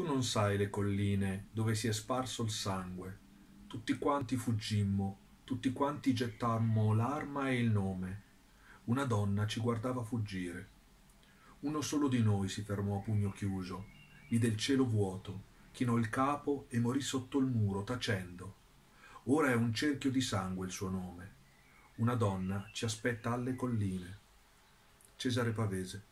Tu non sai le colline dove si è sparso il sangue. Tutti quanti fuggimmo, tutti quanti gettammo l'arma e il nome. Una donna ci guardava fuggire. Uno solo di noi si fermò a pugno chiuso, vide il cielo vuoto, chinò il capo e morì sotto il muro, tacendo. Ora è un cerchio di sangue il suo nome. Una donna ci aspetta alle colline. Cesare Pavese.